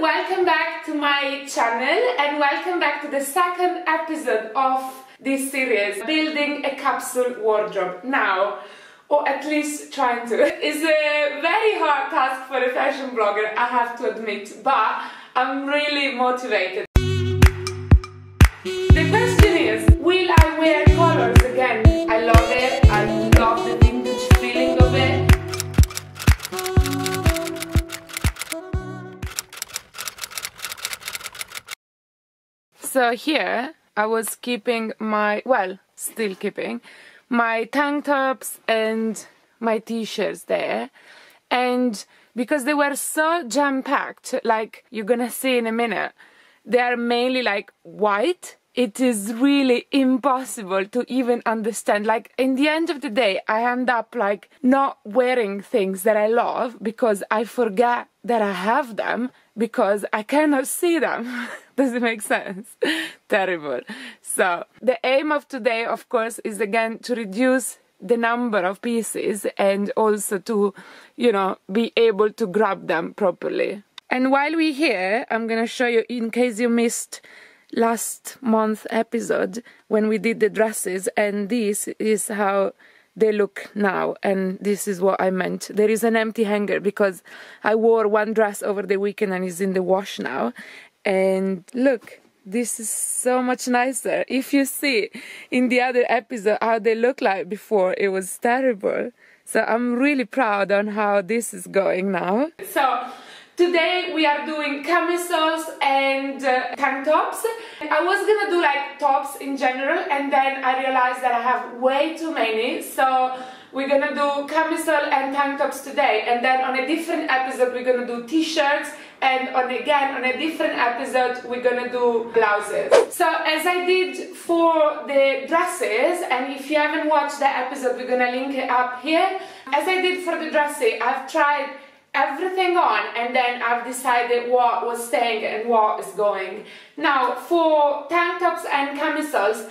welcome back to my channel and welcome back to the second episode of this series, Building a Capsule Wardrobe. Now, or at least trying to. It's a very hard task for a fashion blogger, I have to admit, but I'm really motivated. So here I was keeping my, well, still keeping my tank tops and my t-shirts there. And because they were so jam-packed, like you're gonna see in a minute, they are mainly like white it is really impossible to even understand. Like, in the end of the day, I end up like not wearing things that I love because I forget that I have them because I cannot see them. Does it make sense? Terrible. So, the aim of today, of course, is again to reduce the number of pieces and also to, you know, be able to grab them properly. And while we're here, I'm gonna show you in case you missed last month episode when we did the dresses and this is how they look now and this is what I meant. There is an empty hanger because I wore one dress over the weekend and is in the wash now and look this is so much nicer. If you see in the other episode how they look like before it was terrible. So I'm really proud on how this is going now. So Today we are doing camisoles and uh, tank tops. I was gonna do like tops in general and then I realized that I have way too many so we're gonna do camisole and tank tops today and then on a different episode we're gonna do t-shirts and on again on a different episode we're gonna do blouses. So as I did for the dresses and if you haven't watched that episode we're gonna link it up here. As I did for the dresses I've tried everything on and then I've decided what was staying and what is going. Now for tank tops and camisoles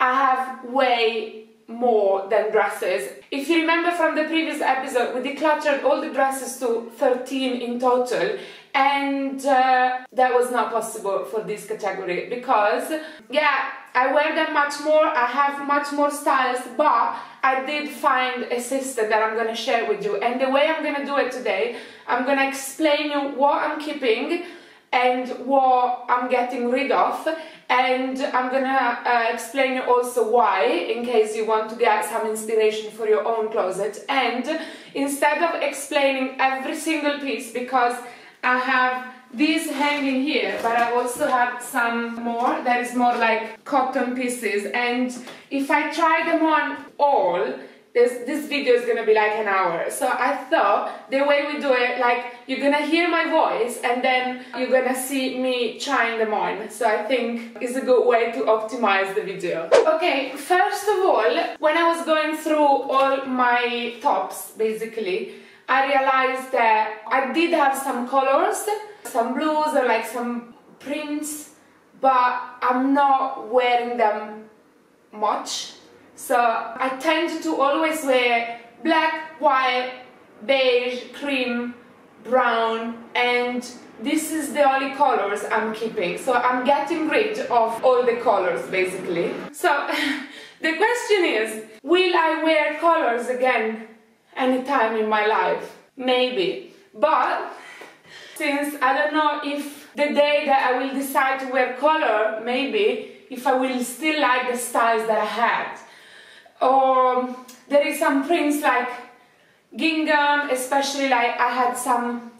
I have way more than dresses. If you remember from the previous episode we decluttered all the dresses to 13 in total and uh, that was not possible for this category because yeah I wear them much more, I have much more styles but I did find a system that I'm gonna share with you. And the way I'm gonna do it today I'm gonna explain you what I'm keeping and what I'm getting rid of. And I'm gonna uh, explain you also why in case you want to get some inspiration for your own closet. And instead of explaining every single piece because I have these hanging here but I also have some more that is more like cotton pieces. And if I try them on all this, this video is gonna be like an hour. So I thought the way we do it like you're gonna hear my voice and then you're gonna see me trying them on. So I think it's a good way to optimize the video. Okay first of all when I was going through all my tops basically I realized that I did have some colors some blues or like some prints but I'm not wearing them much. So I tend to always wear black, white, beige, cream, brown and this is the only colors I'm keeping. So I'm getting rid of all the colors basically. So the question is will I wear colors again anytime in my life. Maybe. But since I don't know if the day that I will decide to wear color, maybe, if I will still like the styles that I had. Or there is some prints like gingham, especially like I had some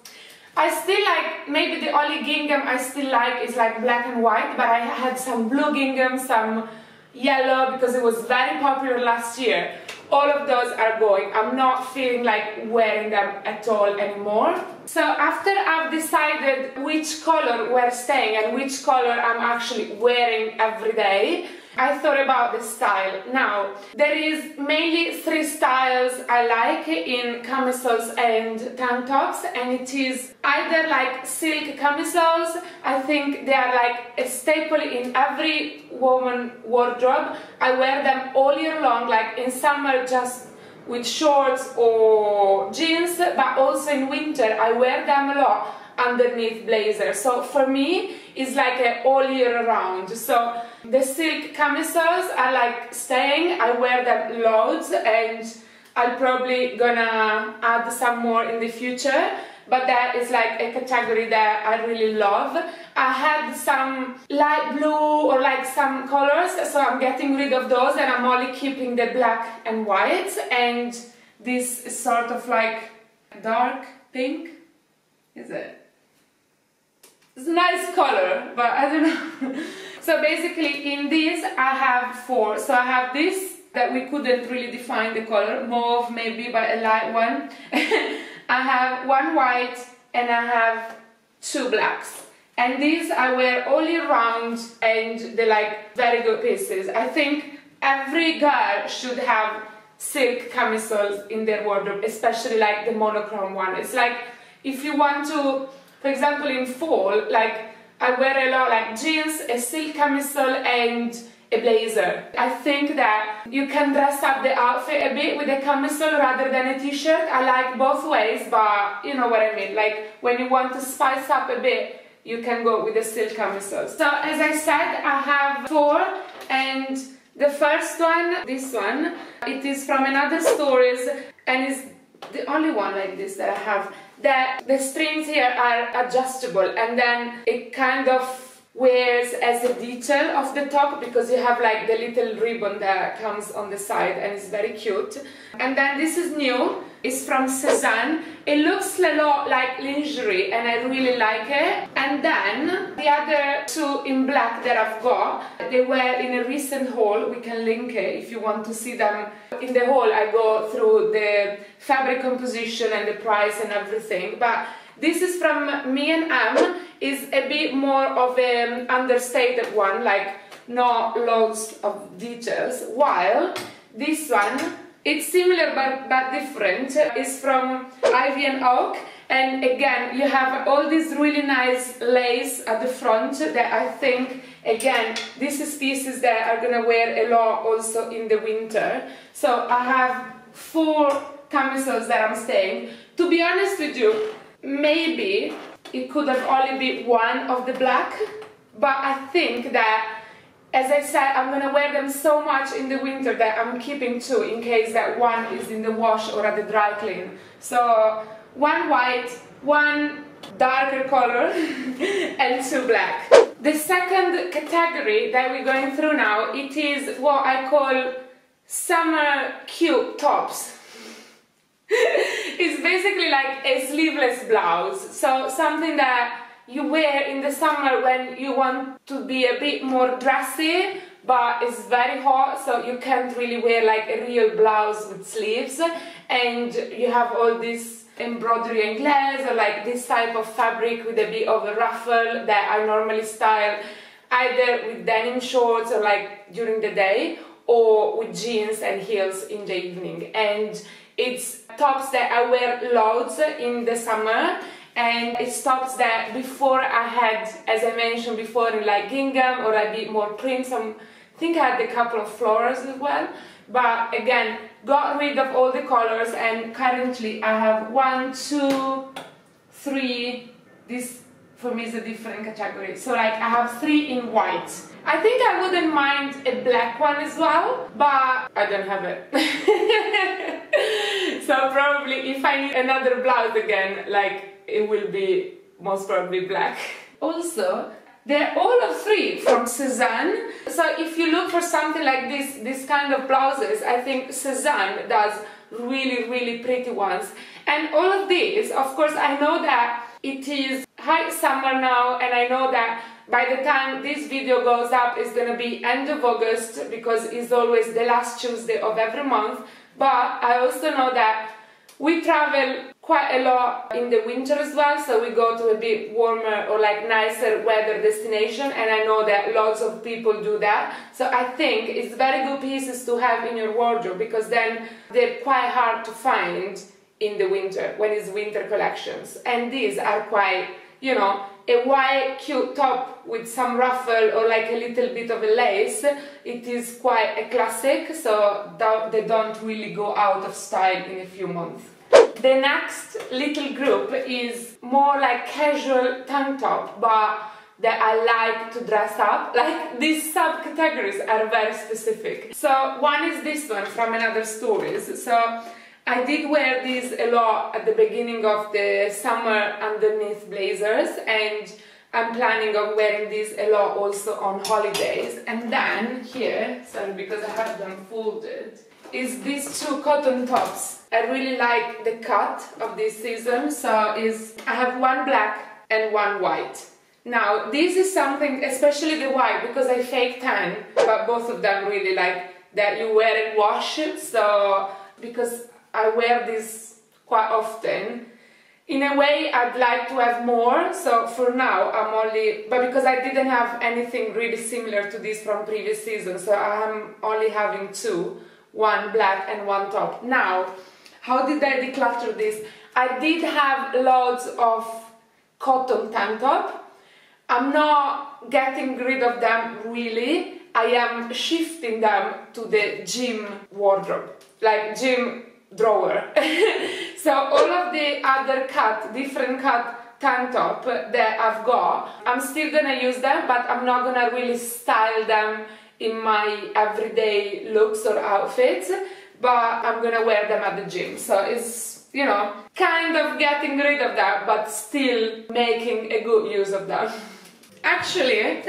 I still like, maybe the only gingham I still like is like black and white, but I had some blue gingham, some yellow, because it was very popular last year all of those are going. I'm not feeling like wearing them at all anymore. So after I've decided which color we're staying and which color I'm actually wearing every day, I thought about the style. Now, there is mainly three styles I like in camisoles and tank tops and it is either like silk camisoles, I think they are like a staple in every woman wardrobe. I wear them all year long, like in summer just with shorts or jeans, but also in winter I wear them a lot. Underneath blazer. So for me, it's like a all year round. So the silk camisoles are like staying. I wear them loads and I'm probably gonna add some more in the future but that is like a category that I really love. I had some light blue or like some colors, so I'm getting rid of those and I'm only keeping the black and white and this is sort of like dark pink, is it? It's a nice color, but I don't know. so basically in this I have four. So I have this that we couldn't really define the color, mauve maybe, but a light one. I have one white and I have two blacks. And these I wear all year round and they're like very good pieces. I think every girl should have silk camisoles in their wardrobe, especially like the monochrome one. It's like if you want to, for example in fall, like I wear a lot like jeans, a silk camisole and a blazer. I think that you can dress up the outfit a bit with a camisole rather than a t-shirt. I like both ways, but you know what I mean. Like when you want to spice up a bit, you can go with a silk camisole. So as I said, I have four and the first one, this one, it is from & Other Stories and it's the only one like this that I have. That the strings here are adjustable and then it kind of wears as a detail of the top because you have like the little ribbon that comes on the side and it's very cute. And then this is new, it's from Sézane. It looks a lot like lingerie and I really like it. And then the other two in black that I've got, they were in a recent haul, we can link it if you want to see them. In the haul I go through the fabric composition and the price and everything. But this is from ME+EM is a bit more of an um, understated one, like not loads of details, while this one, it's similar but, but different, It's from Ivy and Oak, and again, you have all these really nice lace at the front that I think, again, this is pieces that are gonna wear a lot also in the winter. So I have four camisoles that I'm staying. To be honest with you, maybe it could have only been one of the black, but I think that as I said, I'm gonna wear them so much in the winter that I'm keeping two in case that one is in the wash or at the dry clean. So one white, one darker color and two black. The second category that we're going through now, it is what I call summer cute tops. it's basically like a sleeveless blouse. So something that you wear in the summer when you want to be a bit more dressy but it's very hot so you can't really wear like a real blouse with sleeves. And you have all this broderie anglaise or like this type of fabric with a bit of a ruffle that I normally style either with denim shorts or like during the day or with jeans and heels in the evening. And it's tops that I wear loads in the summer and it tops that before I had, as I mentioned before, like gingham or a bit more prints. Um, I think I had a couple of florals as well. But again, got rid of all the colors and currently I have one, two, three, this for me is a different category. So like I have three in white. I think I wouldn't mind a black one as well, but I don't have it. so probably if I need another blouse again, like it will be most probably black. Also, they're all of three from Sézane. So if you look for something like this, this kind of blouses, I think Sézane does really, really pretty ones. And all of these, of course, I know that it is high summer now and I know that by the time this video goes up it's gonna be end of August because it's always the last Tuesday of every month but I also know that we travel quite a lot in the winter as well so we go to a bit warmer or like nicer weather destination and I know that lots of people do that. So I think it's very good pieces to have in your wardrobe because then they're quite hard to find in the winter when it's winter collections. And these are quite you know a white cute top with some ruffle or like a little bit of a lace. It is quite a classic so they don't really go out of style in a few months The next little group is more like casual tank top, but that I like to dress up. Like these subcategories are very specific. So one is this one from & Other Stories. So I did wear these a lot at the beginning of the summer underneath blazers and I'm planning on wearing these a lot also on holidays. And then here, sorry because I have them folded, is these two cotton tops. I really like the cut of this season, so is I have one black and one white. Now, this is something, especially the white, because I fake tan, but both of them really like that you wear and wash so because I wear this quite often, in a way I'd like to have more, so for now I'm only, but because I didn't have anything really similar to this from previous season, so I'm only having two, one black and one top. Now, how did I declutter this? I did have loads of cotton tank top, I'm not getting rid of them really. I am shifting them to the gym wardrobe, like gym drawer. so all of the other cut, different cut tank top that I've got, I'm still gonna use them, but I'm not gonna really style them in my everyday looks or outfits, but I'm gonna wear them at the gym. So it's, you know, kind of getting rid of that, but still making a good use of them. Actually,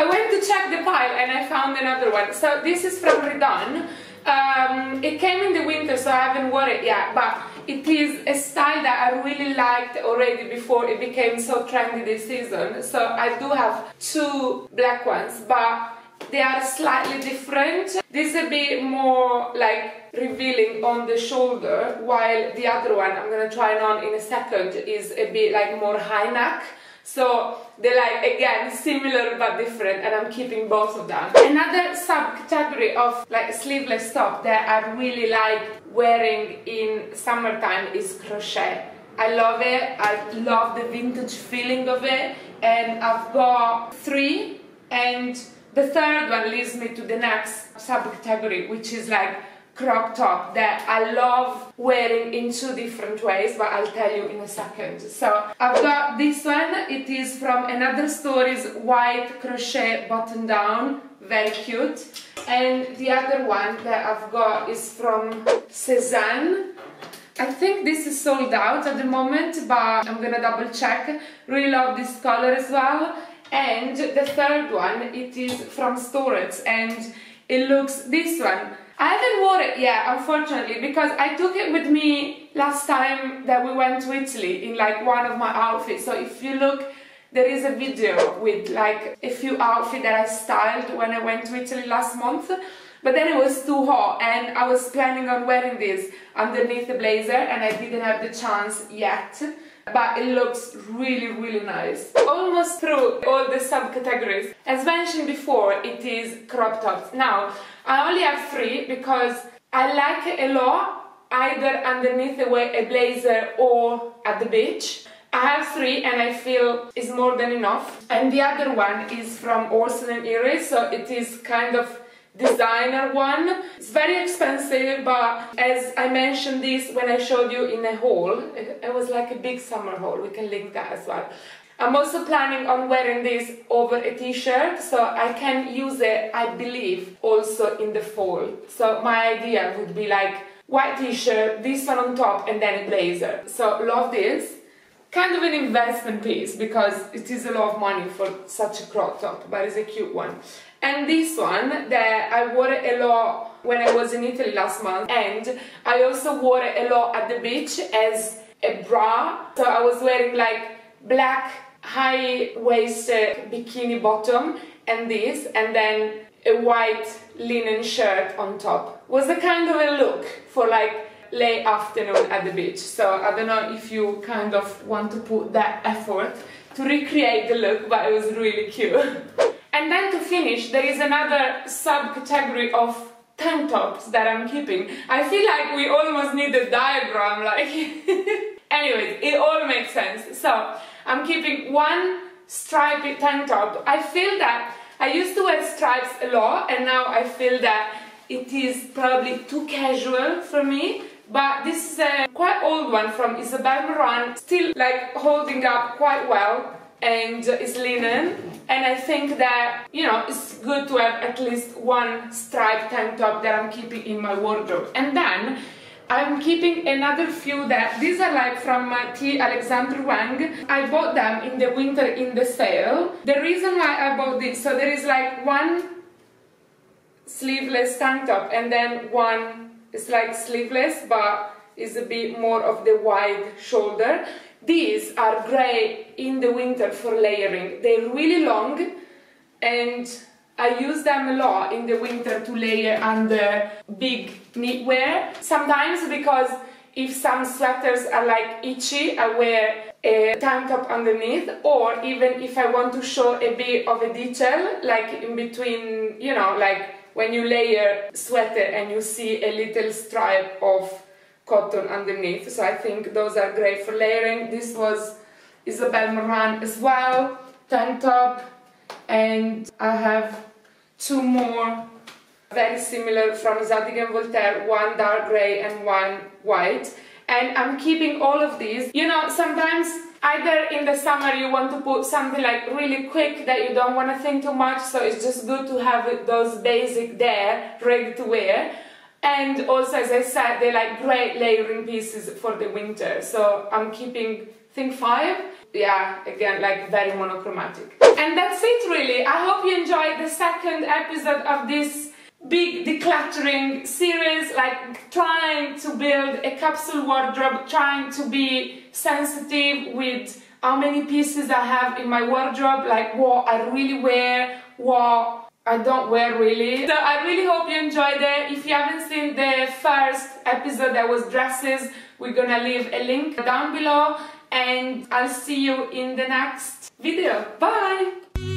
I went to check the pile and I found another one. So this is from Redone. Um, it came in the winter, so I haven't worn it yet, but it is a style that I really liked already before it became so trendy this season. So I do have two black ones, but they are slightly different. This is a bit more like revealing on the shoulder, while the other one I'm gonna try it on in a second is a bit like more high neck. So they're like, again, similar but different and I'm keeping both of them. Another subcategory of like sleeveless top that I really like wearing in summertime is crochet. I love it, I love the vintage feeling of it and I've got three and the third one leads me to the next subcategory which is like crop top that I love wearing in two different ways, but I'll tell you in a second. So I've got this one, it is from & Other Stories white crochet button down, very cute. And the other one that I've got is from Sézane. I think this is sold out at the moment, but I'm gonna double check. Really love this color as well. And the third one, it is from Storets and it looks, this one, I haven't worn it yet, unfortunately, because I took it with me last time that we went to Italy in like one of my outfits. So if you look, there is a video with like a few outfits that I styled when I went to Italy last month. But then it was too hot and I was planning on wearing this underneath the blazer and I didn't have the chance yet but it looks really really nice. Almost through all the subcategories. As mentioned before it is crop tops. Now I only have three because I like a lot either underneath a, a blazer or at the beach. I have three and I feel is more than enough. And the other one is from Orseund Iris so it is kind of designer one. It's very expensive, but as I mentioned this when I showed you in a haul, it was like a big summer haul, we can link that as well. I'm also planning on wearing this over a t-shirt, so I can use it, I believe, also in the fall. So my idea would be like white t-shirt, this one on top, and then a blazer. So love this. Kind of an investment piece because it is a lot of money for such a crop top, but it's a cute one. And this one that I wore a lot when I was in Italy last month and I also wore a lot at the beach as a bra. So I was wearing like black high-waisted bikini bottom and this and then a white linen shirt on top. Was a kind of a look for like late afternoon at the beach. So I don't know if you kind of want to put that effort to recreate the look, but it was really cute. And then to finish, there is another subcategory of tank tops that I'm keeping. I feel like we almost need a diagram, like... Anyways, it all makes sense. So, I'm keeping one stripy tank top. I feel that I used to wear stripes a lot and now I feel that it is probably too casual for me but this is a quite old one from Isabel Marant, still like holding up quite well and it's linen and I think that you know it's good to have at least one striped tank top that I'm keeping in my wardrobe and then I'm keeping another few that these are like from T. Alexander Wang. I bought them in the winter in the sale. The reason why I bought this, so there is like one sleeveless tank top and then one is like sleeveless but is a bit more of the wide shoulder. These are grey in the winter for layering. They're really long and I use them a lot in the winter to layer under big knitwear. Sometimes because if some sweaters are like itchy, I wear a tank top underneath or even if I want to show a bit of a detail, like in between, you know, like when you layer sweater and you see a little stripe of cotton underneath. So I think those are great for layering. This was Isabel Marant as well, tank top, and I have two more very similar from Zadig and Voltaire, one dark grey and one white. And I'm keeping all of these. You know, sometimes either in the summer you want to put something like really quick that you don't want to think too much, so it's just good to have those basic there, ready to wear. And also, as I said, they're like great layering pieces for the winter. So I'm keeping, I think five. Yeah, again, like very monochromatic. And that's it really. I hope you enjoyed the second episode of this big decluttering series, like trying to build a capsule wardrobe, trying to be sensitive with how many pieces I have in my wardrobe, like what I really wear, what I don't wear really. So I really hope you enjoyed it. If you haven't seen the first episode that was dresses, we're gonna leave a link down below and I'll see you in the next video. Bye!